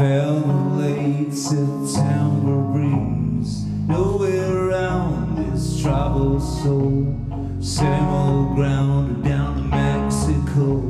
fell late September breeze Nowhere around this troubled soul Same old ground down to Mexico.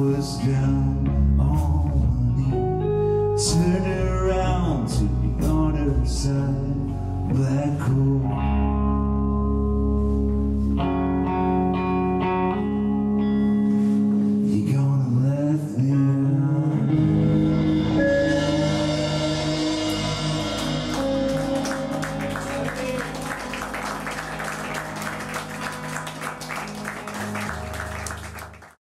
was down on my knee, turned around to the other side, black hole.